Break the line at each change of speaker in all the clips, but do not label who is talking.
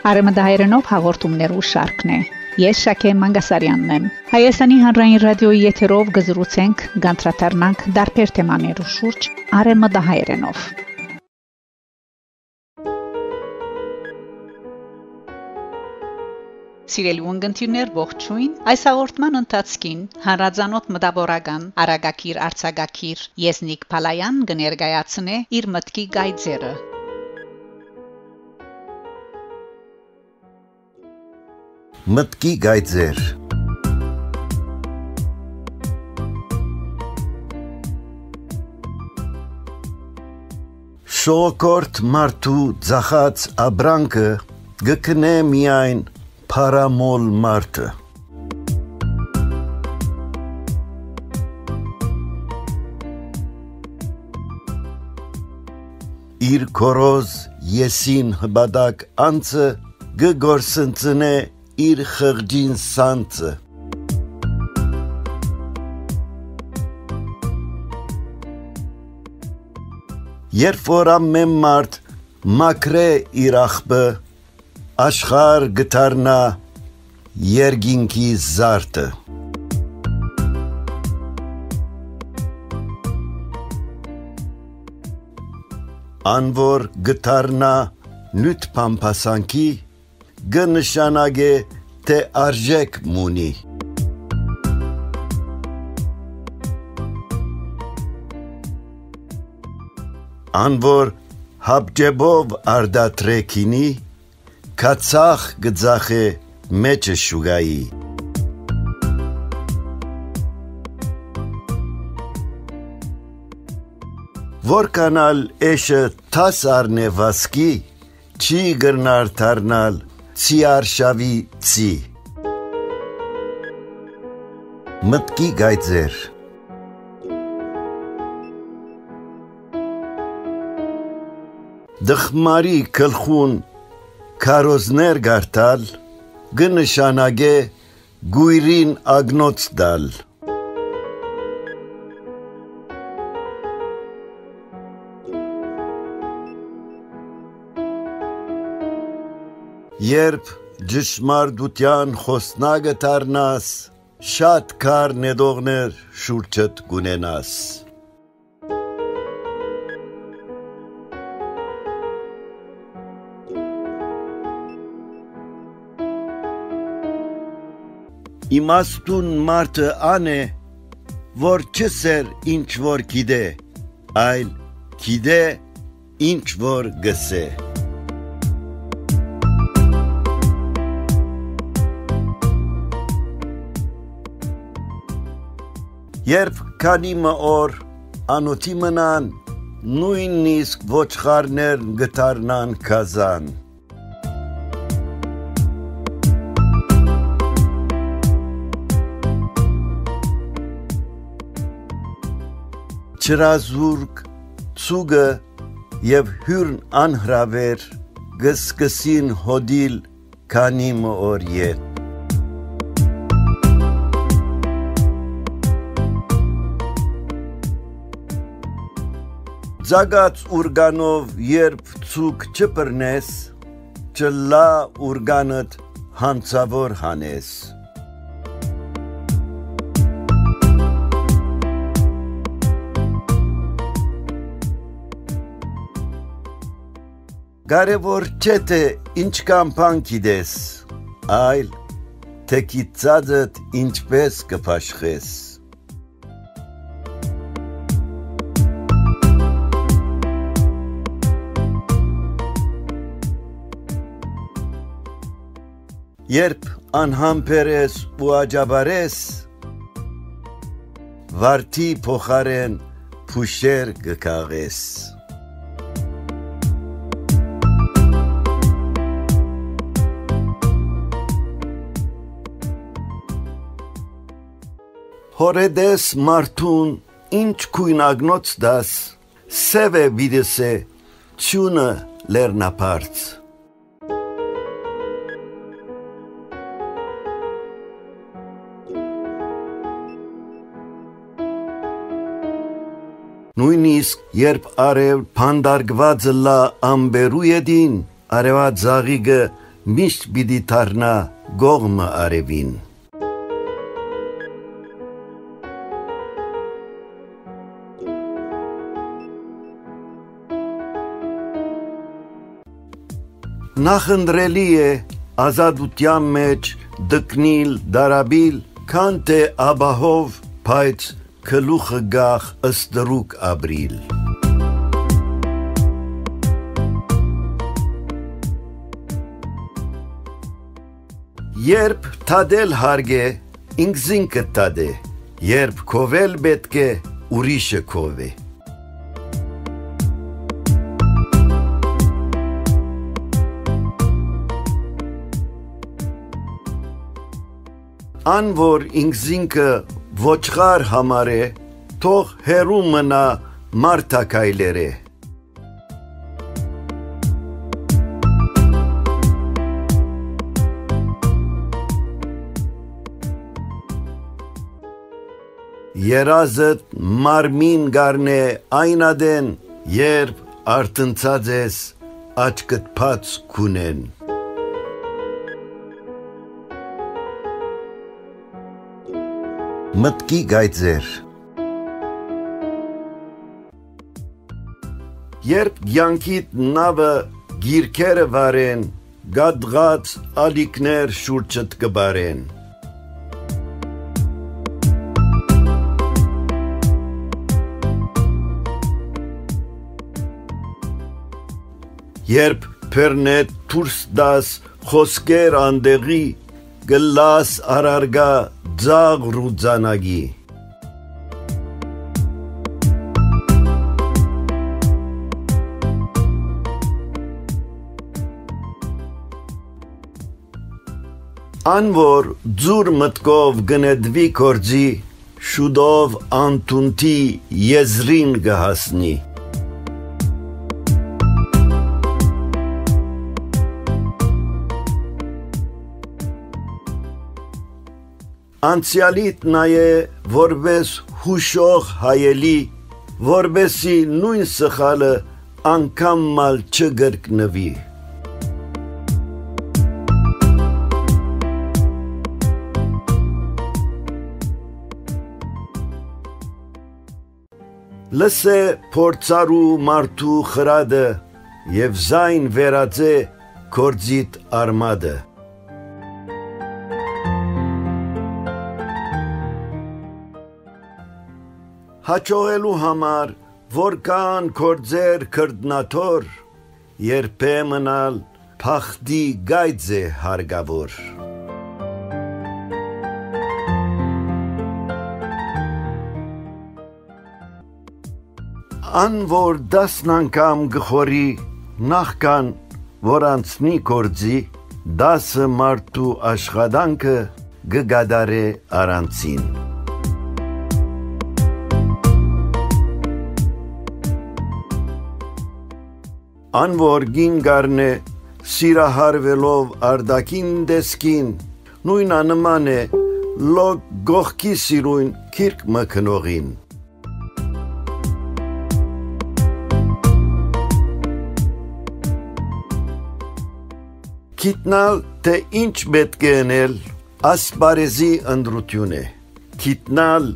Արեմդահայերենով հաղորդումներու շարքն է։ Ես Շակե Մանգասարյանն եմ։ Հայաստանի հանրային ռադիոյի եթերով գզրուցենք, գանտրատարնանք դարբեր թեմաներու շուրջ արեմդահայերենով։ Սիրելի ունգընտիրներ ողջույն այս հաղորդման ընթացքին հանրազանոթ մտավորական Արագակիր Արցագակիր Եսնիկ Փալայան կներկայացնե իր մտքի գայձերը
Մտքի գայձեր Շոկորտ մարդու ցախած աբրանքը գկնե միայն Փարամոլ մարտը Իր կորոզ եսին հբադակ անցը գգորսընծնե իր խղջին սանցը Երբ որ ամեն մարդ մակրե իր ախբը աշխար գտարնա երգինքի զարտը անվոր գտարնա նյութ փամփասանքի գնշանագե թե արժեք մունի անվոր հապջեբով արդատրեքինի Քացախ գծախե մեջը շուգայի Որ կանալ էշը տաս արնե վասկի չի գրնար դառնալ ցի արշավի ցի Մտքի գայծեր Դխմարի քլխուն քարոզներ գարտալ գնշանագե գույրին ագնոց դալ Երբ ճշմարտության խոսնագը դառնաս շատ կար նեդողներ շուրջդ գունենաս Իմաստուն մարդը անե, որ չսեր ինչ որ գիտե, այլ գիտե ինչ որ գսե։ Երբ քանի մոր անոթի մնան, նույնիսկ ոչխարներ գտարնան կազան չրազուրկ ցուգը եւ հյուրն անհրավեր գսկսին հոդիլ քանի մոր ետ Զագած ուրգանով երբ ցուկ չպրնես չլա ուրգանդ հանցավոր հանես Կարևոր չէ թե ինչքան բան գիտես, այլ թե գիտածդ ինչպես կփաշխես։ Երբ անհամբերես ու աջաբարես, վարդի փոխարեն փուշեր կկաղես։ Հորեդես մարդուն ինչ քույնագնոց դաս սևե վիդեսե ճունը լեռնապարց Նույնիսկ երբ արև փանդարգված լա ամբերու յեդին արևա ձաղիգը միշտ պիտի դառնա գողմը արևին։ Նախընտրելի է ազատության մեջ դկնիլ, դարաբիլ, քան թե աբահով, բայց քլուխը գախ ըստրուկ ապրիլ։ Երբ թադել հարգե, ինքզինքը թադե, երբ քովել պետք է, ուրիշը քովե։ Ան որ ինքզինքը ոչխար համարե, թող հերու մնա մարտակայլերը։ Երազդ մարմին գարնե այնադեն, երբ արտնցած ես աչկտ պաց կունեն։ Մտքի գայցեր Երբ յանքիտ նավը գիրքերը վարեն, գադղած ալիքներ շուրջդ կբարեն։ Երբ փերնետ դուրս դաս խոսքեր անդեղի գլաս արարգա ձաղ ռուձանագի Անոր ձուր մտկով գնեդվի կորձի շուդով անտունտի եզրին գահասնի Անցյալիտ նայե որպես հուշող հայելի, որբեսի նույն սխալը անգամ մալ չգրկնվի։ Լսե փորձարու մարդու խրադը եւ զայն վերածե կորձիտ արմադը հաճողելու համար, որ կան կորձեր քրդնաթոր, երբեմնալ փախդի գայծ է հարգավոր։ Ան որ դասն անգամ գխորի նախքան որ անցնի կորձի, դասը մարդու աշխատանքը գգադարե արանցին։ անոր գին գարնե սիրահարվելով արդակին դեսքին նույն անման է լոգ գողքի սիրուն քիրք մքնողին Գիտնալ թե ինչ պետք է անել ասպարեզի ընդրություն է Գիտնալ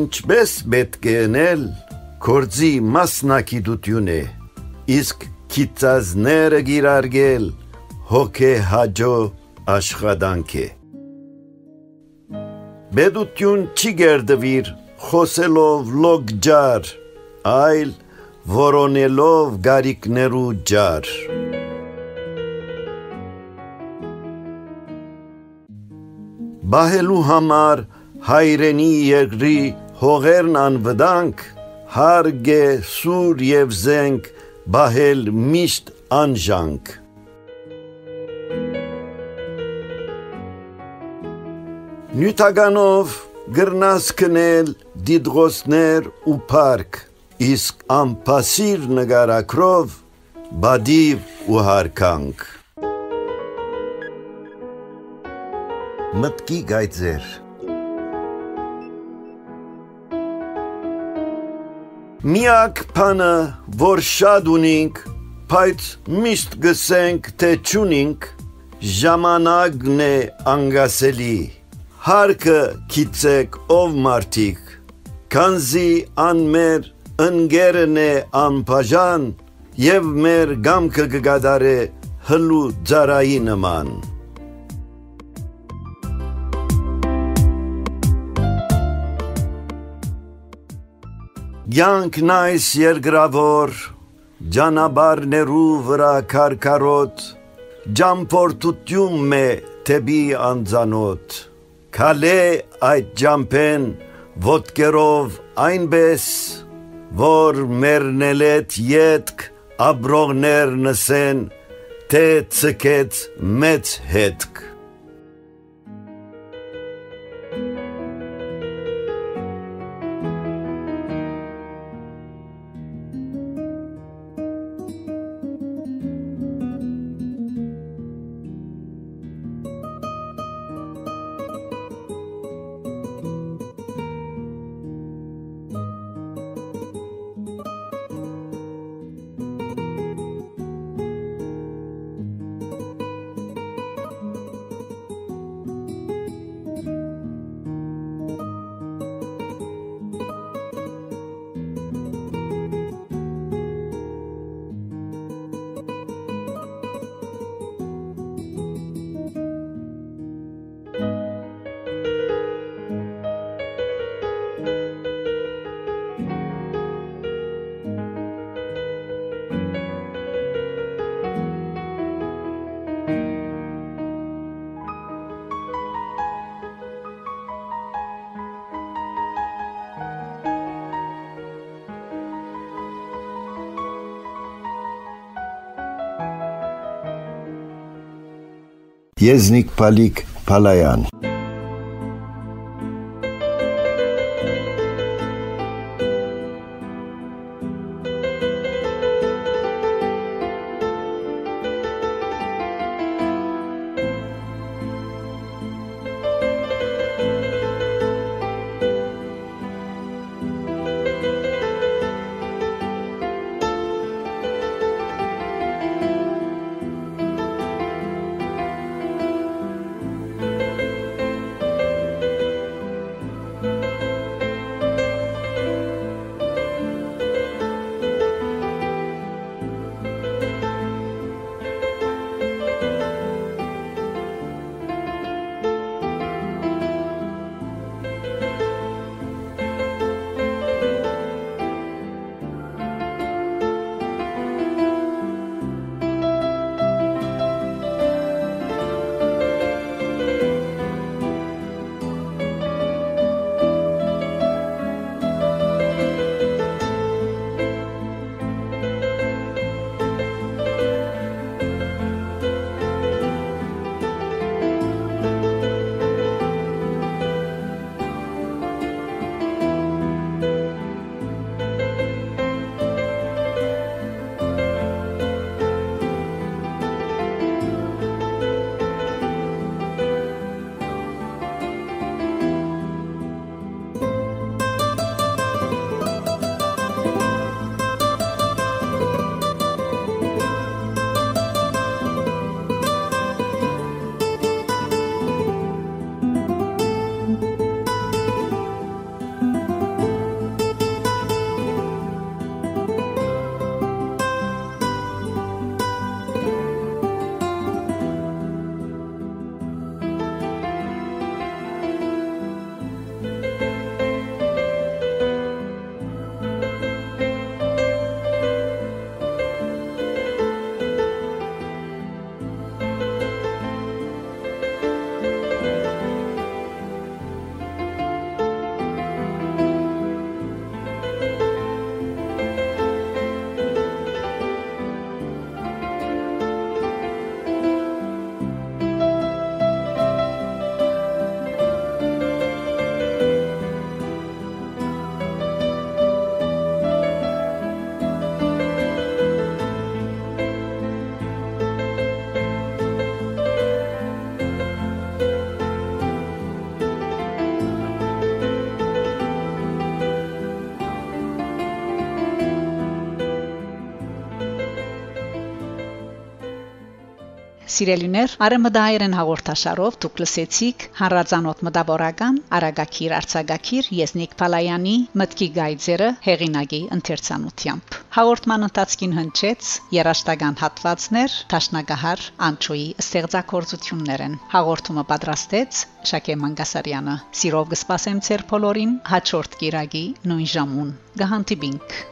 ինչպես պետք է անել կորձի մասնակիտություն է իսկ քիծազները գիրարգել հոգե հաջո աշխատանք է Բեդություն չի գերդվիր խոսելով լոգ ջար այլ որոնելով գարիկներու ջար Բահելու համար հայրենի երկրի հողերն անվտանգ հարգե սուր եւ զենք բահել միշտ անժանք Նյութականով գրնաս կնել դիդղոսներ ու պարկ, իսկ ամպասիր նգարակրով բադիվ ու հարկանք։ Մտքի գայցեր Միակ բանը, որ շատ ունենք, բայց միշտ գսենք, թե չունենք, ժամանակն է անգասելի հարկը քիծեք ով մարդիկ քանզի անմեր ընկերն է անբաժան եւ մեր գամքը կգադարե հլու ծարայի նման Յանքն այս երգրավոր ջանաբարներու վրա քարքարոտ ջամփորտություն մե տեբի անձանոտ քալե այդ ջամփեն ոտկերով այնպես որ մերնելետ յետք աբրողներ նսեն թե ցկեց մեծ հետք
Եզնիկ Պալիկ Փալայան
Սիրելիներ, արեմդայերեն հաղորդաշարով դուք լսեցիք հանրազանոթ մտավորական Արագակիր Արցագակիր Եզնիկ Պալայանի մտքի գայձերը հեղինակի ընթերցանությամբ։ Հաղորդման ընթացքին հնչեց երաշտական հատվածներ Տաշնագահար Անչոյի ստեղծագործություններն։ Հաղորդումը պատրաստեց Շակե Մանգասարյանը։ Սիրով կսպասեմ ցեր բոլորին հաջորդ կիրագի նույն ժամուն։ Գահանտիբինք